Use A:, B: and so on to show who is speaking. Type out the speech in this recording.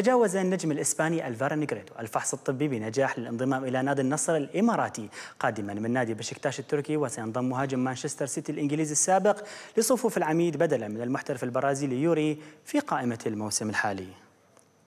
A: تجاوز النجم الإسباني ألفارا نيغريدو الفحص الطبي بنجاح للانضمام إلى نادي النصر الإماراتي قادما من نادي بشكتاش التركي وسينضم مهاجم مانشستر سيتي الإنجليزي السابق لصفوف العميد بدلا من المحترف البرازيلي يوري في قائمة الموسم الحالي.